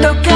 tanto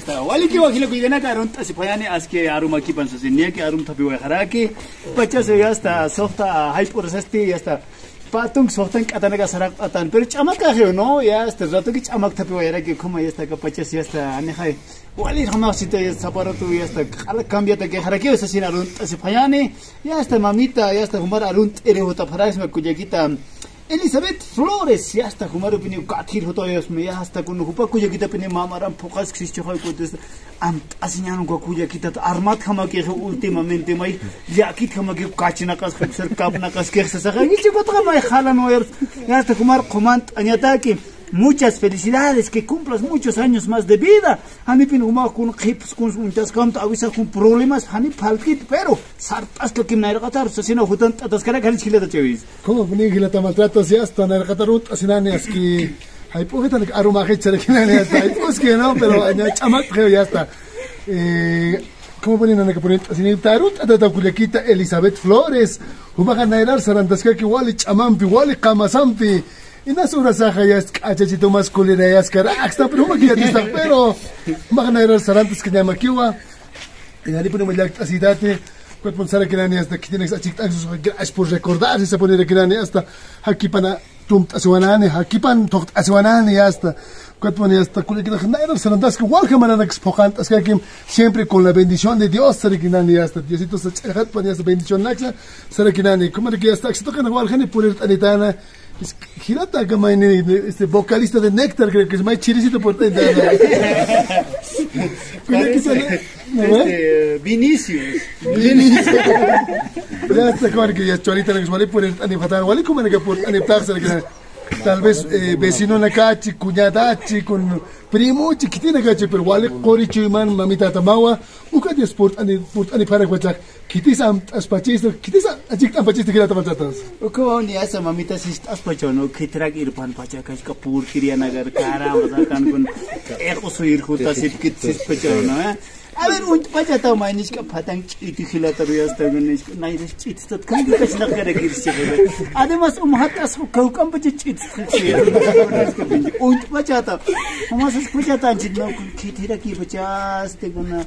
esta. Waliki wakilo kuidena karun tasi payani aske aruma ki panso sinia ki arum tapi wakhara ki pacha se hasta softa high processti hasta patung softan katana ka sarak atan pero chamak ahe no? Ya hasta rato ki chamak tapi wayra ki khuma hasta ka pacha se hasta ani khay wali khama sita saparo tu hasta khala cambia ta ke haraki se sin arun tasi payani ya hasta mamita ya hasta humar arun ere hota farais me kujekita Elizabeth Flores, ya está, como opinión, gatir hoto ellos me ya está con hupa cuya kita pini mamaran pocas que se choca con des am asinyan ko cuya kita armat khama ke últimamente mai ya kit khama ke kachina kas ser kapna kas ke se sa gi chico tra mai khala no ya está kumar command anyata ki Muchas felicidades, que cumplas muchos años más de vida. Hani pin huma kun khips kun untas kam avisa kun problemas hani palkit pero sartas que kim nair qatar so sino hutan tatas kara kali chile chevis. Como buni gila ta maltrato si hasta nair qatarut asinani aski hay poquita que aroma que chere que nani hasta hay pues que no pero ya chamak creo ya está. Eh como buni nana que poner asini tarut ata ta kulekita Elizabeth Flores. Huma kan nairar sarantas que wali chamampi wali qamasampi. Inasura sa kaya kachachito masculina ya skara aksta pero makiatista pero makanayra sarantas kanya makiwa inali puno malyak asidate kwat ponsara kinani hasta kitinex achik aksus gracias por recordar se pone kinani hasta hakipana tumt aswanani hakipan tokt aswanani hasta kwat pone hasta kule kina khnayra sarantas que walka manana expocant hasta que siempre con la bendición de Dios sara kinani hasta Diosito sa chahat pone hasta bendición naksa sara kinani como que hasta que tocan walka ni por tanitana Girata kama este vocalista de Néctar, creo que es más chirisito por dentro. Este, Vinicius. Vinicius. Ya está como que ya cholita que vale por ani fatar, vale como que por que tal vez eh, vecino na cachi, cuñadachi con Примут китинага чипер валик кори чуйман мамита тамауа укади спорт ани спорт ани пара квачак китис ам аспачис китис ажик ам пачис тигра тамата тас уко ни аса мамита сис аспачоно китрак ирпан пачак аш капур кирия нагар кара мазакан гун эх усуир хута сит кит сис пачоно Авер und пачата майнишка патанч итихилатор ястагуниш найриш читстат кэнгэ кэснахэрэ гирсэвэ. Además um hat das kaukam bitte читстат. Und пачата. Хамасс пачата читнау китира ки бачас тэгуна.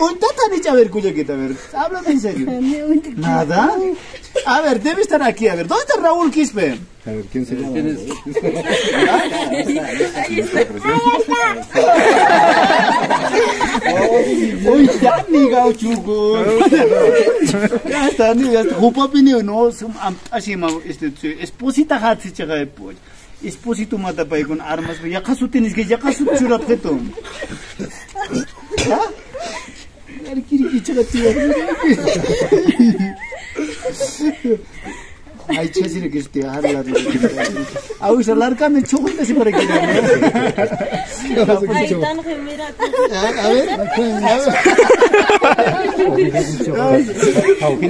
un tata ni a ver, cuya quita, a ver, háblame en serio. ¿Nada? A ver, debe estar aquí, a ver, ¿dónde está Raúl Quispe? A ver, ¿quién se ¿Quién es? Uy, ya ni gao chugo. Ya está, ni ya está. Jupa pinio, no, así, este, esposita hat si chaga, pues. esposito mata pa con armas ya kasu tienes que ya kasu churat keto यार 끼리끼리 쳐가지고 Ay, chesire que esté harla de A us hablar que me choco de ese para que no. Ay, tan. A ver. Ay,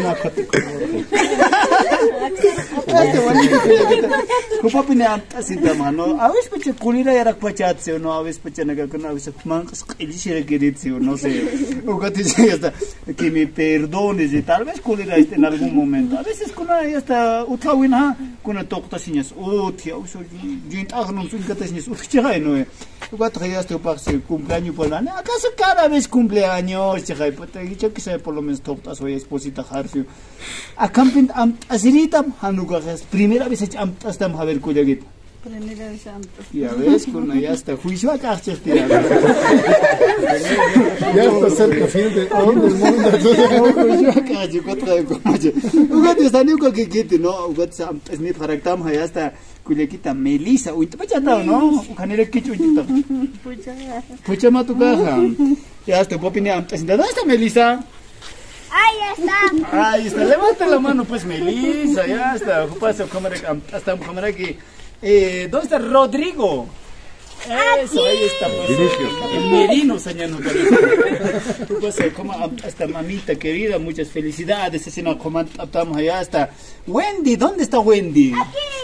გუპაპინე ამტასიდამანო ავეს პეჩე გულირა ярак пачацეონო ავეს პეჩე ნაგაკნა ავეს მანყს ყილი შერეგერეცეონო სე უგათი შეესტა კიმი пердони зе талвес გულირა ისტენ ალგუნ момент ავეს ეს куна ესტა утлауина куна тоқтасинес უთი ავეს ჯინ ტაღნუნ წინ გატასინეს უთჩეღაინოე jint agnum sun kata sinyas o tchai no o que te hasta par se cumpleaños por la acaso cada vez cumpleaños tchai pata yo que sé por lo menos tokta soy esposita harfio acamping am asiritam hanuga primera vez am tastam haber kuyagit primera vez santo. ya ves con ya está juicio acá tira Ya está cerca, fin de fin del mundo. juicio acá yo contra como yo ugat está ni ko que kit no ugat es ni karaktam ha ya está kuyagita melisa uy te pachata no ukanere kichu uita Pucha. pucha ma tu caja ya está popine ¿dónde está melisa Ahí está. Ahí está, levanta la mano pues Melissa, ya está, pasa cámara, hasta cámara aquí. Eh, ¿Dónde está Rodrigo? Eso, ahí está. Pues, el merino, señor. Tú pues, como hasta mamita querida, muchas felicidades. Ese no como estamos allá hasta. Wendy, ¿dónde está Wendy? Aquí.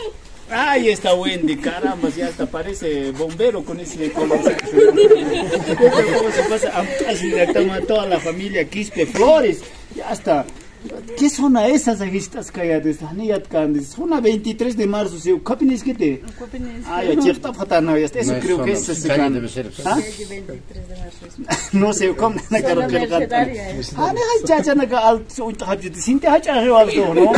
Ahí está Wendy, caramba, ya hasta parece bombero con ese color. ¿Cómo se pasa? Así estamos a toda la familia Quispe Flores. Ya está. ¿Qué zona es esa que estás callado? Haniyat Candes. Zona 23 de marzo. ¿sí? ¿Qué opinas que te? Copines. Ah, ya, chiquita fatana, ya está. Eso No es creo que es ese can-. ¿Ah? Desde 23 de marzo. No sé, ¿cómo Zona caro que mercedaria. es. Ah, ne hay chacha na ka al un ta hajit sinte hacha he alto, no.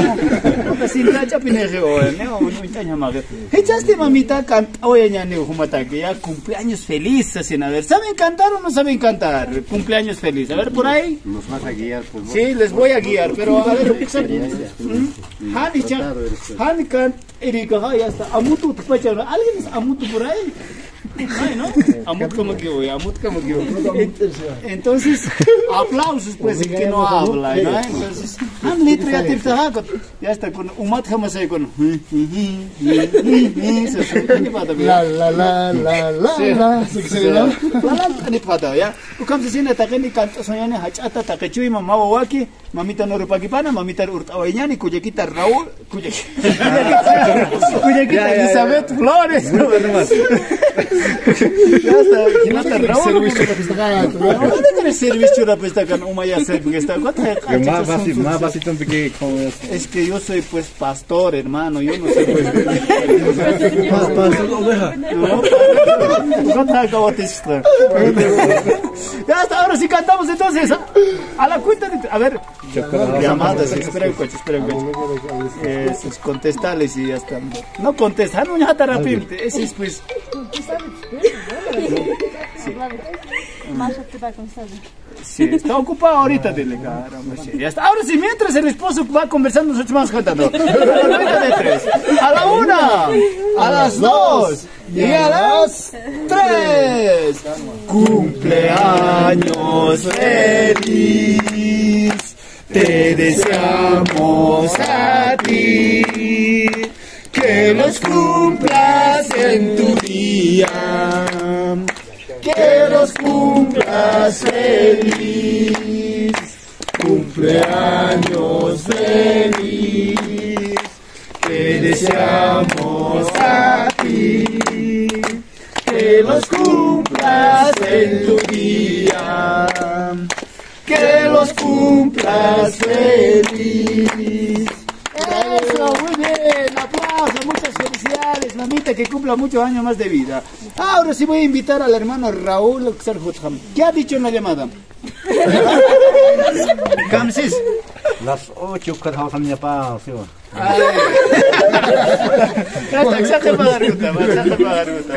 No sinte hacha pine he o, ne o un taña más. He chaste mamita canta oye ya ne humata que ya cumpleaños feliz así a ver, ¿saben cantar o no saben cantar? Cumpleaños feliz. A ver por ahí. Nos vas a guiar, pues. Sí, les voy a guiar, pero a ver, ¿Mm? Hani cha, Hani can, Erika, ya está. Amutu, tu pacha, ¿no? ¿alguien es Amutu por ahí? No. Amut como Amut como. Entonces, aplausos, pues, el que no habla, ¿no? Entonces, Han letra ya te está, ya está, con Umat jamás hay con. ¿Qué pasa, La, la, la, la, la, la. ¿Sí que se ve, no? Lalan ni pata ya. Ukam se sina takeni kanto soñane hachata takechui mama wawaki, mamita no rupakipana, mamita urtawañani, kuyekita Raúl, kuyekita Elizabeth Flores. Que. Que más básico, más pique como es. Que yo soy pues pastor, hermano, yo no soy pues. Estar. Ya está, ahora sí cantamos entonces. ¿ah? A la cuenta de. A ver, llamadas, espera un coche, espera un coche. Eh, sus contestales y ya está. No contestan, no ya. Ese es pues. Sí, está ocupado ahorita, dile, está. Ahora sí, mientras el esposo va conversando, nosotros vamos cantando. A la una, a las dos y a las tres. Cumpleaños feliz, te deseamos a ti. Que los cumplas en tu día. Que los cumplas feliz, cumpleaños feliz, te deseamos a ti, que los cumplas en tu día, que los cumplas feliz. Eso, muy bien, aplauso, muchas felicidades, mamita, que cumpla muchos años más de vida. Ahora sí voy a invitar al hermano Raúl Xerhutham. ¿Qué ha dicho en la llamada? Kamsis. Las 8 que vamos a mi papá, sí. va. Akshar Bhagaruta, Akshar Bhagaruta,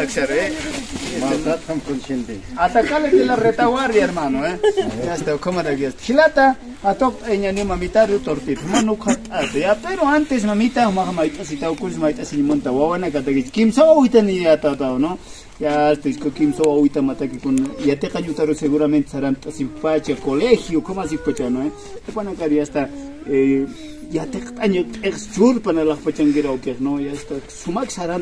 Akshar, eh. Atacale de la retaguardia, hermano, eh. Ya está, ¿cómo era que es? Chilata, atok eñani mamita ru tortit, manu khatate. Ya, pero antes mamita, maha maita si tau kurs maita si monta kata que kim so ahorita ni ya tata, ¿no? Ya estoy con kim so ahorita mata que con ya te cayutaron seguramente serán sin pacha colegio, ¿cómo así pacha, no? Eh, bueno, acá ya está eh ya te año exchur para la pachanguera o que no, ya está.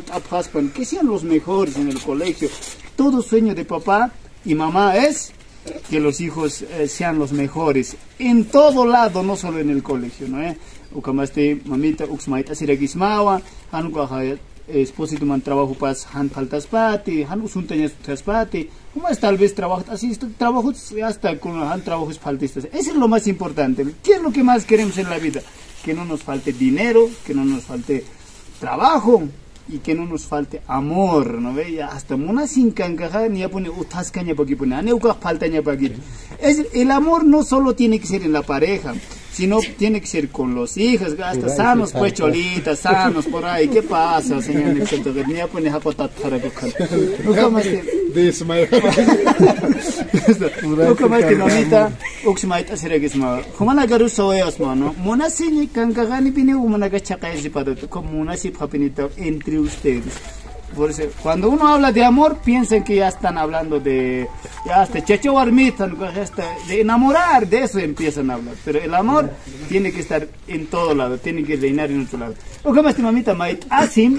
Tapas para que sean los mejores en el colegio. Todo sueño de papá y mamá es que los hijos eh, sean los mejores en todo lado, no solo en el colegio, ¿no? Eh? Ukamaste mamita uxmaita siragismawa, hanuka esposito man trabajo pas han faltas pati, han usuntañas pati, es tal vez trabajo así, esto- trabajo hasta con han trabajos faltistas. Eso es lo más importante. ¿Qué es lo que más queremos en la vida? Que no nos falte dinero, que no nos falte trabajo y que no nos falte amor, ¿no ve? Ya hasta mona sin cancaja ni ya pone utas caña pa' aquí pone, falta aquí. Es, el amor no solo tiene que ser en la pareja, sino tiene que ser con los hijos, hasta sanos pues cholitas, sanos por ahí, ¿qué pasa, señor Nixon? Ni pone japotat. Nunca más que... Nunca más que mamita, uxmaita siregisma. Humana garu soyas mano. Monasi kankagani pine humana. Como entre ustedes. Cuando uno habla de amor, piensan que ya están hablando de, ya hasta checho warmitan, de enamorar, de eso empiezan a hablar. Pero el amor tiene que estar en todo lado, tiene que reinar en otro lado. O como este mamita mait asim,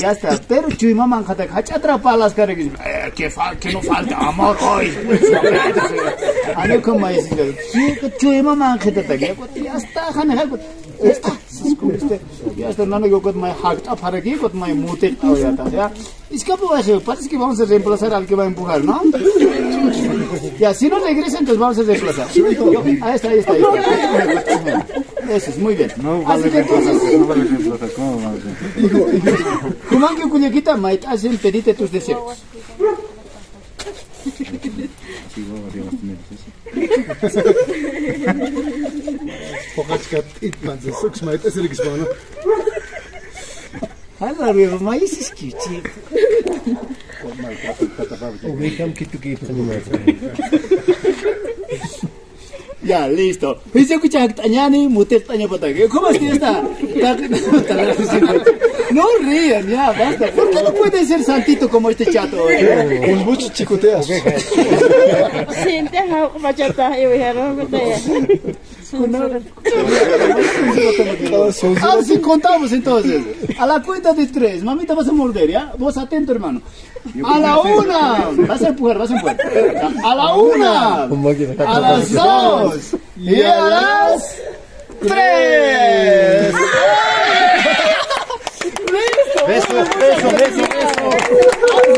ya está. Pero chuy mamá hacha atrapa las caras eh, que, que no falta amor hoy. Ano como es, chuy mamá kata ya está, ya está. Ya. Es que pues, parece que vamos a reemplazar al que va a empujar, ¿no? Ya, si no regresa, entonces vamos a desplazar. Ahí está, ahí está. Ahí está. Eso es, muy bien. No vale reemplazar, no vale reemplazar. ¿Cómo a Mait, hacen pedite tus deseos. Sí, vamos a tener, sí. Pokaczka, suksmaj, to jest rygsmano. Alla rüber mal ist es kitzi. Oh mein Gott, ich habe da baut. Und ich habe kitzi kitzi. Ya, listo. Dice que chak tañani, muter taña pataque. ¿Cómo es que está? No rían, ya, basta. ¿Por qué no puede ser santito como este chato? Mucho chicoteas. Siente a machata y voy a romper. Ah, sí, contamos entonces. A la cuenta de tres. Mamita, vas a morder, ¿ya? Vos atento, hermano. A la una. Vas a empujar, vas a empujar. A la una. A las dos. Y a las tres. ¡Listo! Beso, beso, beso, beso.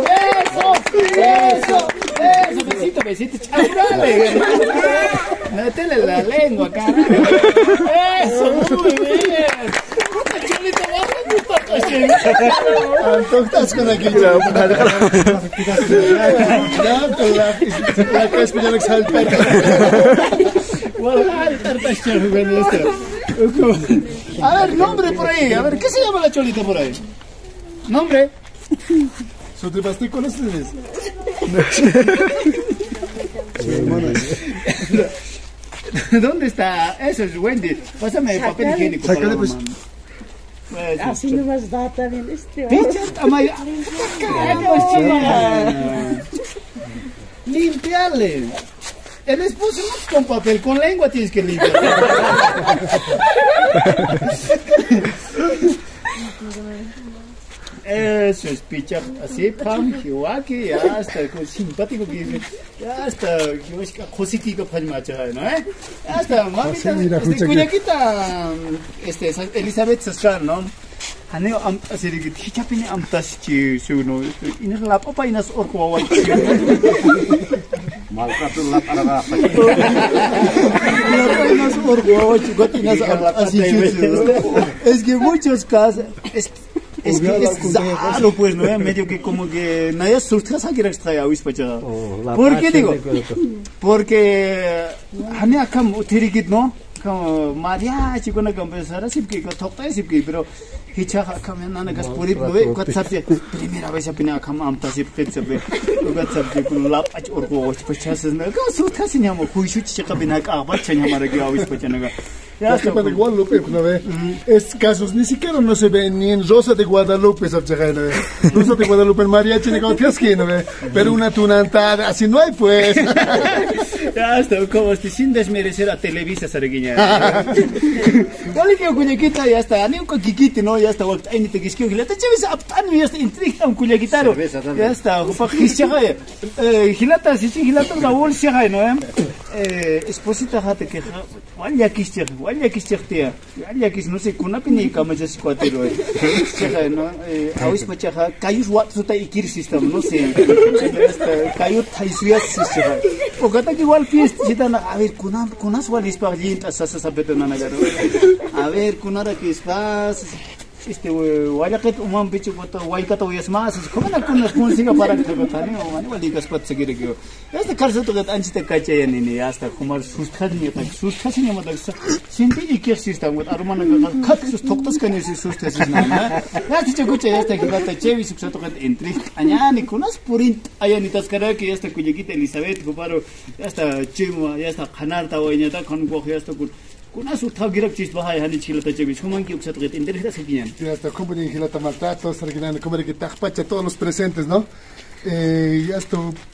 Beso, beso, beso, besito, besito, chaurale. Métele la lengua, carajo. Eso, muy bien. A ver, nombre por ahí. A ver, ¿qué se llama la cholita por ahí? Nombre. Su tripaste con ustedes. ¿Dónde está? Eso es Wendy. Pásame papel higiénico. para Sácale, la pues. mamá. Pues, Así nomás da también este. Pichas. Limpiarle. El esposo no es con papel, con lengua tienes que limpiar. Eso es picha, así, pam, hiwaki, ya hasta, con simpático que dice, ya hiwashika, josiki que palmacha, ¿no? eh? Ya hasta, mamita, mira, este, cuñaquita, este, Elizabeth Sastral, ¿no? Haneo am asiri que hichapini am inas la papa inas orko wawa. Maltrato la parada. Inas orko wawa, got inas am así Es que muchos casos, ეს ეს რო pues no ya medio que como que nadie surtra sagira extraía uis pacha ¿Por qué digo? Porque hane akam utirigit no María chico na compensar así que tocta así que pero hicha akam na na gas puri pove WhatsApp se primera vez apne akam amta se petse be WhatsApp se kun lap ach or ko och pacha se na surtra se nyamo kuishu chica binak abar chanya mara ge uis pacha na ya Es que para Guadalupe, ¿no ve? Es casos, ni siquiera no se ve ni en Rosa de Guadalupe, ¿sabes? ¿no ve? Rosa de Guadalupe, el mariachi, ni ¿no ve? Pero una tunantada, así no hay, pues. Ya está, como este, sin desmerecer a Televisa Saraguiña. Wala que kuñaquita ya está, ani un kikiti no, ya está, waqt aini te kiskio gilata, chavis aptan ya está, intrigta un también. Ya está, pa kischaga. Eh, gilata, si gilata la bol chaga, no, eh, esposita jate que wala kischag, wala kischag tia. Wala kis no sé, kuna pini kama ya si cuatero. Chaga, no, eh, awis pachaga, kayus wat suta ikir system, no sé. Kayut taisuya system. O gata que igual pies, a ver, kuna, kunas wal ispa jinta sasa sabetona na garo. A ver, чисти варякет умам бичи вот вайката уясмас кумана кунас кунсига парак теготани омани валигас патсегирегио ეს კარზატოგეთ ანჩიტე კაჭაიანინი ასთა ხუმარ სუსთადნია და სუსთასინი მოდაგსა სინტი იკერსის და მოთ არმანა კაკსუს თოქტასკან ეს სუსთასის ნანა ნაცი ჩეკუჭე ეს ტაკიბატა ჩევის სუსთოგეთ ენტრი აняни კუნას პურინ აიანი დასკარაკი ეს ტაკუჯე გიტელი სავეთ გუბარო ასთა ჩიმვა ასთა ხანარტა ვაინა და ხანგოხი ასთა კუ que este kuyegita Elizabeth kuparo ya que todos los presentes, ¿no? Eh, ya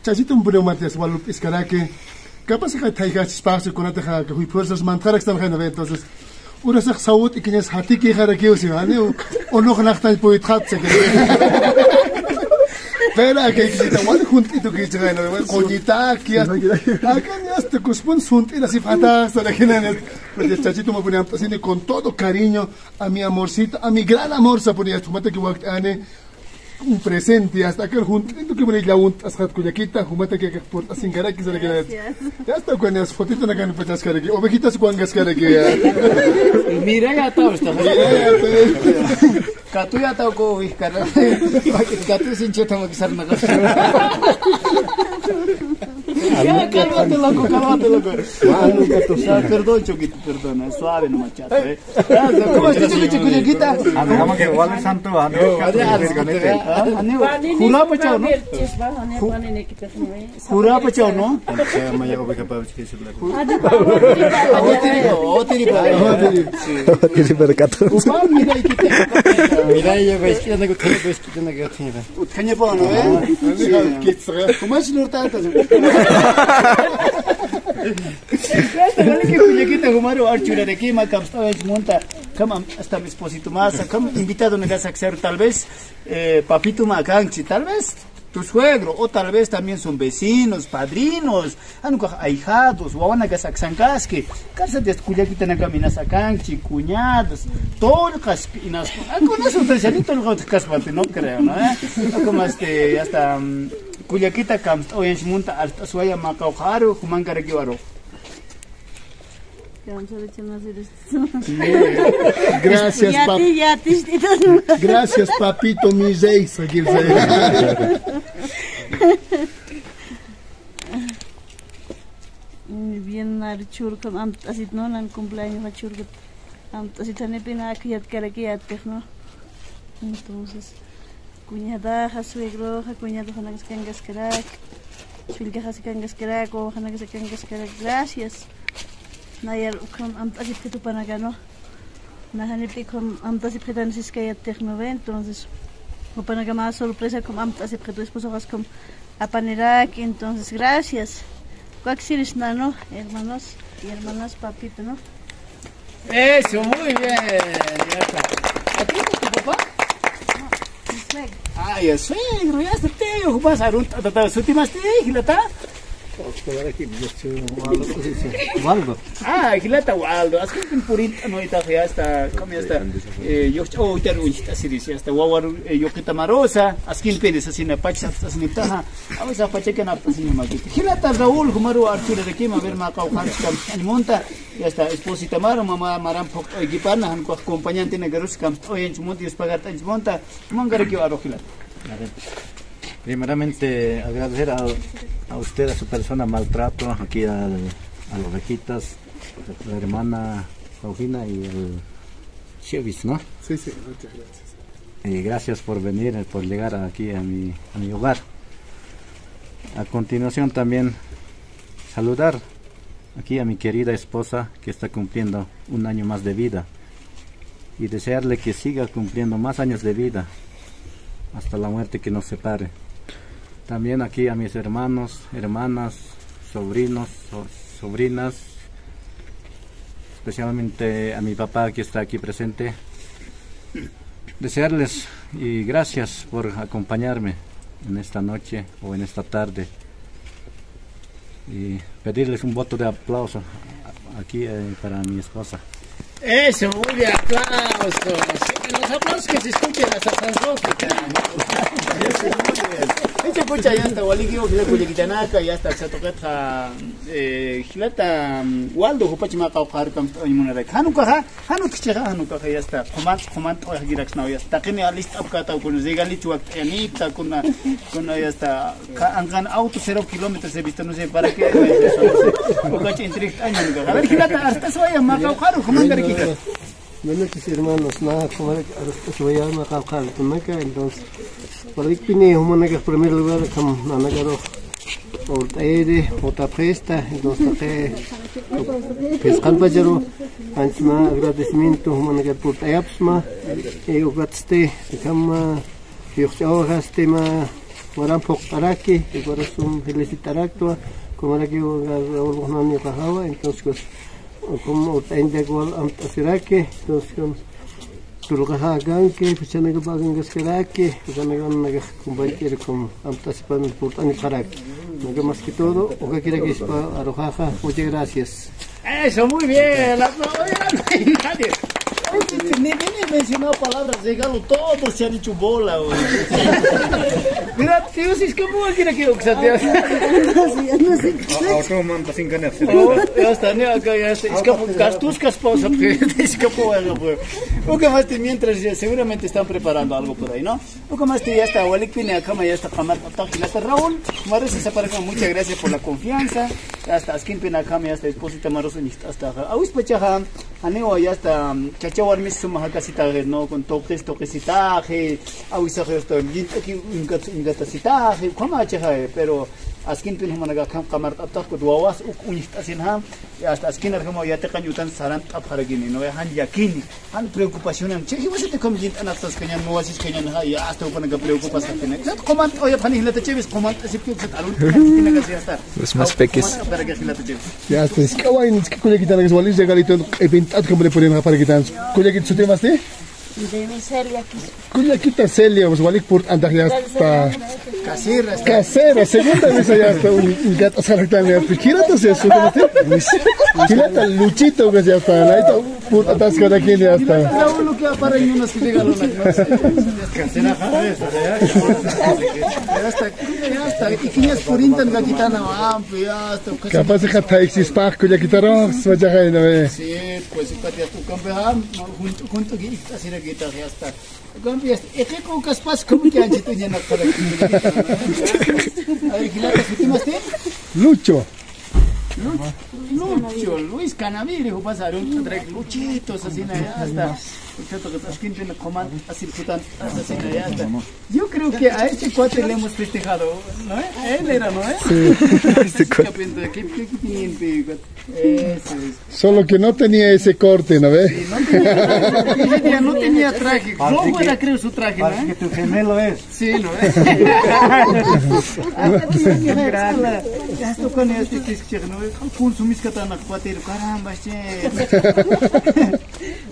Chachito un breu Matías, Guadalupe, Escaraque. Capaz que Taiga espacio con Ataja, que fui fuerzas mantaras están en entonces. Una sa saúde y que es hati que jara que usi, ¿vale? O no que nachta el poetrat se que. Pero que quita igual juntito que se gana, coñita, que acá ya está cuspun sunt y la cifata, para que nada. Pues chachito me ponía así con todo cariño a mi amorcito, a mi gran amor, se ponía, tomate que guactane. Un presente hasta que junto tú que la un ashat kuyakita humata que por sin cara que se le queda ya está con las fotitos na kan pachas cara que ovejitas cuangas cara que ya Mira ya todo esto. Katu ya ko wih karena katu sin ceta mau kisar nak. Ya cálmate loco, cálmate loco. Perdón choquito, perdón, es suave no machato. Eh. ¿Cómo estás chico chico chiquita? Amo que igual santo, amo Hula खुरा पचाउनु खुरा पचाउनु Kaya tagal na kayo kuya kita humaro at yun na kima kapsa wes munta. Kam hasta mi esposito más, kam invitado a saxer tal vez eh, papito macanchi, tal vez tu suegro, o tal vez también son vecinos, padrinos, ahijados, wawana gasaxancaski, casa de cuyaquita na camina sacanchi, cuñados, tolcas, inas, con eso te salí tolcas caspate, no creo, ¿no? Eh? Como este, hasta cuyaquita kam, oyen munta, hasta suaya macaujaru, humangaregiwaro. Gracias pap Yati, yati, gracias papito mi seis aquí bien archurkam am asit no nan cumpleaños achurkat am asit hanepina kiyat karakiat no entonces cuñada suegro cuñado hanagas kangas karak shulga has kangas karak o hanagas kangas karak gracias tu panagano na hanipi kom am asit pedan siskayat no entonces o panagama sorpresa com am asit tu esposo apanerak entonces gracias Cuaxiris ¿no? hermanos y hermanas papito, ¿no? Eso, muy bien. Ya está. ¿Aquí está tu papá? Ah, ya suegro, ya está a un tío, hilata. Waldo. Ah, hilata Waldo. Así que purit no está ya como ya está. Eh, yo oh, ya no está siris, ya está. Wawar yo que tamarosa, así que pedes así na pacha, así ni taja. A veces pacha que na así ni magita. Hilata Raúl, Humaru Arturo de Kima, ver ma cau kan kan monta. Ya está, esposita maro, mamá maram pok equipana, han ko acompañante na garus kam. Oye, en monta y espagat en monta. Mangare que aro hilata. Primeramente agradecer a, a usted, a su persona maltrato, aquí al, a los rejitas, la hermana Faujina y el Chevis, ¿no? sí sí muchas gracias Y gracias por venir, por llegar aquí a mi, a mi hogar. A continuación también saludar aquí a mi querida esposa que está cumpliendo un año más de vida y desearle que siga cumpliendo más años de vida hasta la muerte que nos separe. También aquí a mis hermanos, hermanas, sobrinos, so- sobrinas, especialmente a mi papá que está aquí presente, desearles y gracias por acompañarme en esta noche o en esta tarde y pedirles un voto de aplauso aquí eh, para mi esposa. Eso, muy bien, aplausos. Los aplausos que se escuchen hasta San escucha ya hasta Gualiquio, quizá Cuyaquitanaca, ya hasta Xatoquetja, Gilata, Waldo, Jupachimaca, Ojarcam, Imunarek. Hanukaja, Hanukichaja, Hanukaja, ya hasta Jomán, Jomán, Ojagiraxnao, ya hasta Kenia, lista, Apcata, con Zegalichu, Actianita, con ya hasta Angan, auto cero kilómetros, he visto, no sé para qué, Ocacha, entre años, a ver, Gilata, hasta Soya, Maca, Ojaru, Jomán, Garequija. Bueno, mis hermanos, nada, como ahora estoy allá, Maca, Ojaru, Tumaca, entonces. Para que pine, como en primer lugar, como nanagaro, o taede, o presta, entonces, que pescan pajaro, antes más agradecimiento, como en por tayapsma, y o gatste, como yo gaste ma, waran pok taraki, y por eso felicitaraktua, como era que yo Raúl Guzmán y Cajawa, entonces, pues, como ainda igual am tasirake entonces con tulgaha ganke pichana ga bagan gaskarake pichana ga naga kumbaikir com am tasipan purtani karak naga más que todo o que quiera que ispa arojaja muchas gracias Eso, muy bien. La Nadie. Ni, ni, ni mencionado palabras, regalo, todos se han hecho bola. Mira, tío, si es que muy quiere que oxatea. Auto manta sin ganas. Oh, ya está, ne, acá ya está. Escapo, castuscas pausa, porque escapó algo, pues. Poco más, te- mientras seguramente están preparando algo por ahí, ¿no? Poco más, te ya está, Walik Pine, acá ya está, Kamar, ya está Raúl. Maros, esa pareja, muchas gracias por la confianza. Ya está, Askin ya está, esposita Maros, hasta. Awis Pachaja, Aneo, ya está, Chachawar, mis sumas acá citaje, ¿no? Con toques, aquí, un gatacitaje, ¿cómo achaje? Pero, askin pin humana ga kam kamar tapta ko duawas uk unist asin ham ya hasta askin ar kamo ya te kanyutan saran tap haragini no han yakini han preocupación am che hiwas te kom jint anak tas kanyan no wasis kanyan ha ya hasta upana ga preocupación tene na komant oya pani hilata chevis komant asip kyuk sat alun tina ga si hasta Es más pequis. para ga hilata chevis Ya está, es que guay, es que cuya quitan que wali regalito eventat como le ponen para quitan. Cuya quita su tema este? De mi Celia aquí. Cuya quita Celia, pues wali por andar ya está. kasira Casera, segunda vez ya está un gato salactan ya. Quírate se su tema este. Quírate Luchito que ya está. Ahí está por atasco de aquí ya está. Raúl lo que para y unos que regalo na kasira ha Capaz de jata exis pach cuya quitaron, se vaya a ir. Sí, pues si patia tu campeón, junto junto que haciendo que está ya está. Gambia, es que con caspas como que antes tenía na para. A ver, ¿qué si te maste? Lucho. Lucho, Luis Canaviri, o pasaron trae luchitos así na está. Yo creo que a este cuate le hemos festejado, ¿no? eh? Él era, ¿no? eh? Este es. Solo que no tenía ese corte, ¿no ves? No tenía, no tenía traje. Rojo era creo su traje, ¿no? Parece que tu gemelo es. Sí, ¿no? Ya esto con este que es que no con su miscata na cuatero, caramba, che.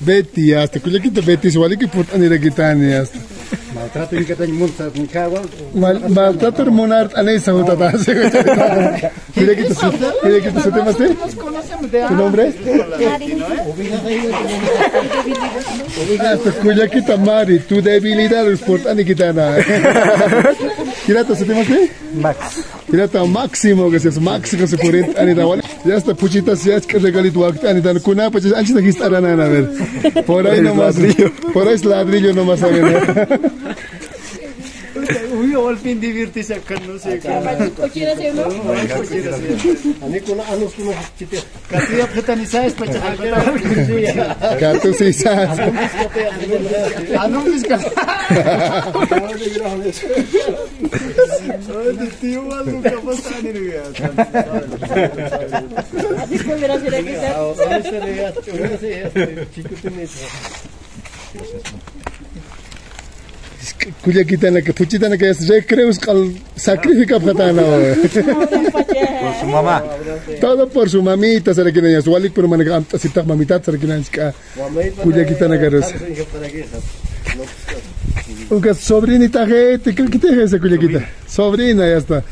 Betty, ya está. Cuya quita Betty, se vale que por anira ya está. Maltrato y que tengo multa con cagua. Mal, maltrato su, su tema de ¿Tu nombre? Hasta quita Mari, tu debilidad es su tema? Max. Pirata máximo que seas máximo se puede anita wala. Ya está puchita si es que regalito acta anita kuna pues antes de estar a ver. Por ahí nomás. Por ahí es ladrillo nomás a ver. Al fin divertirse acá, no sé. Ani kuna anus kuna chite. Casi ya puta ni sabes, pacha. Gato sí sabes. Ah, no, mis caras. Tío, algo que pasa ni Así que verás, será que sea. Cuya quitan la que puchita la que es recreos cal sacrifica patana. Por su mamá. Todo por su mamita, será que no es walik pero maneja así ta mamita que no es que cuya quitan la que es. Porque sobrinita gente, ¿qué te ese cuya quita? Sobrina ya está.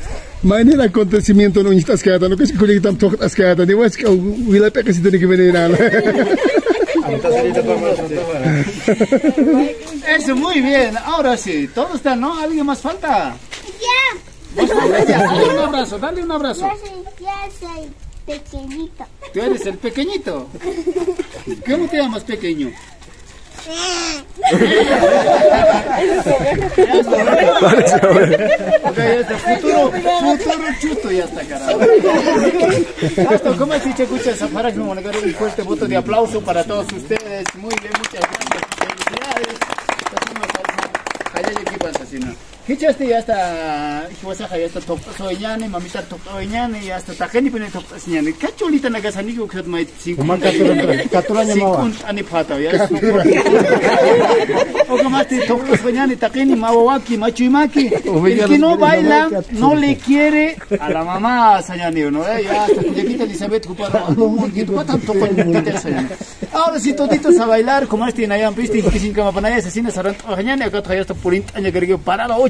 Mañana acontecimiento no necesitas que no que si cuya quitan todas que ni vas que huila peca si tiene que venir a Eso, muy bien. Ahora sí, todo está, ¿no? ¿Alguien más falta? Ya. Dale un abrazo, dale un abrazo. Yo soy, yo soy pequeñito. Tú eres el pequeñito. ¿Cómo te llamas pequeño? Está. Futuro, futuro chuto ya está, carajo. Esto, ¿cómo es dicho, escucha, Zafara, un fuerte voto de aplauso para todos ustedes. Muy bien, muchas gracias. No. Hichaste ya hasta hiwasaja ya hasta tokta soñane, mamita tokta soñane, ya hasta tajeni pene tokta soñane. Cacholita na gasani ko khat mai cinco. Uma katura niya mawa. Cinco ani pata ya. O como este tajeni machuimaki. El que no baila no le quiere a la mamá sañane no eh ya hasta Julieta Elizabeth kupara. Que tu patan tokta sañane. Ahora sí toditos a bailar como este nayan piste que sin cama panaya asesina sarant oñane acá trae hasta purint aña kerge para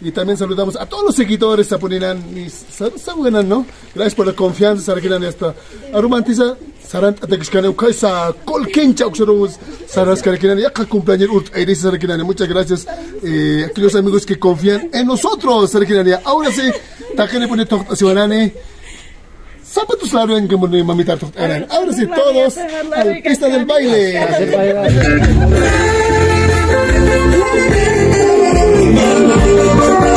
Y también saludamos a todos los seguidores Saponinan y Sabuenan, ¿no? Gracias por la confianza, Sarakinan y hasta Arumantiza, Sarant Atekishkane, Ukaisa, Kolkencha, Uxorus, Saras Karakinan, ya cumpleaños Urt Airis Sarakinan. Muchas gracias eh, aquellos amigos que confían en nosotros, Sarakinan. Ahora sí, Takene pone Siwanane. Zapatos largos en que mamita Ahora sí, todos a la pista del baile. Amen.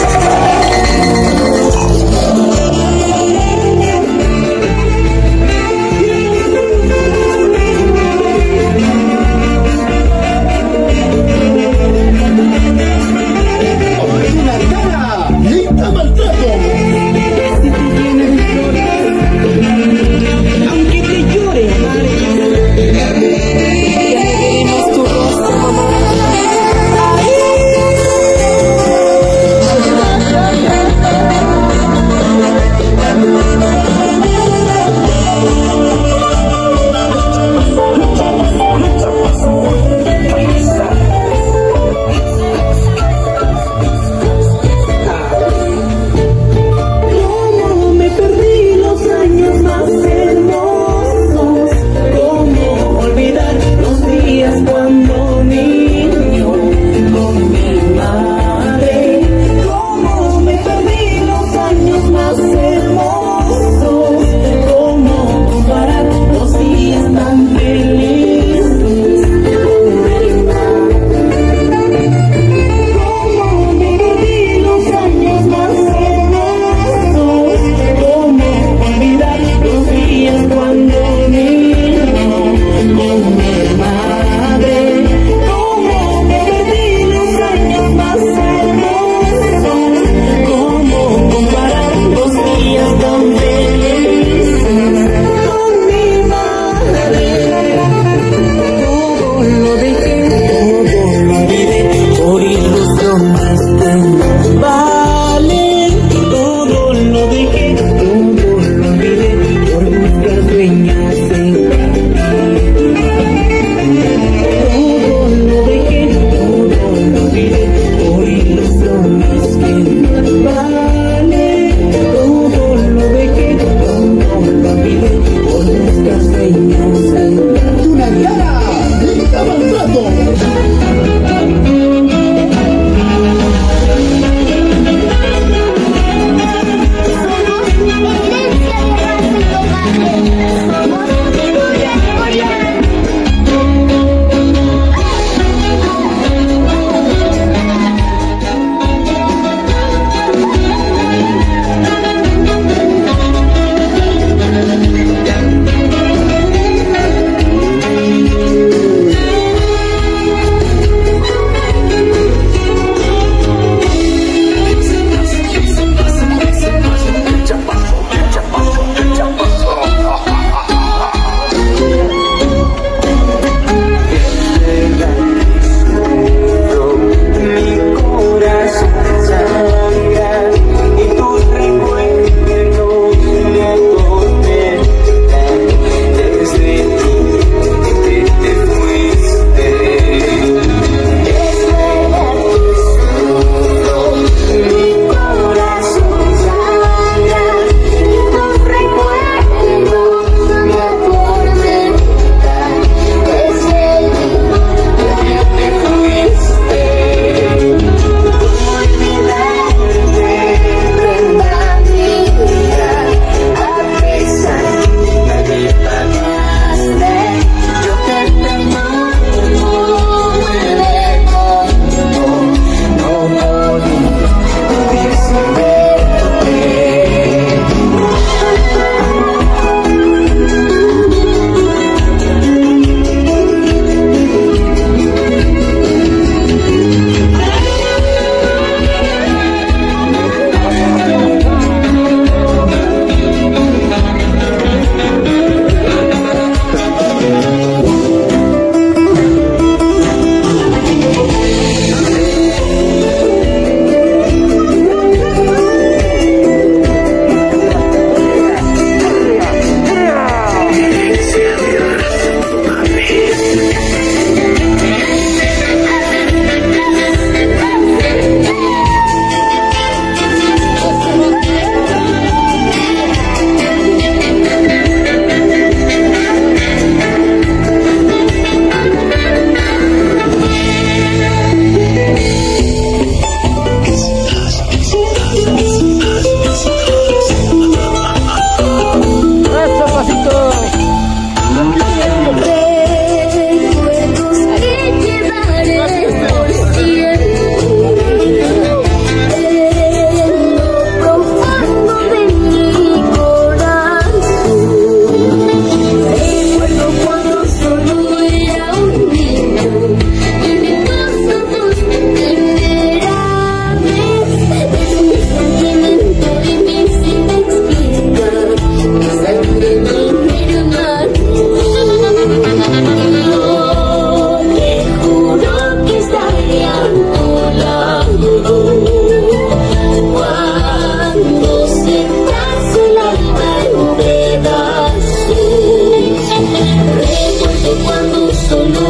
solo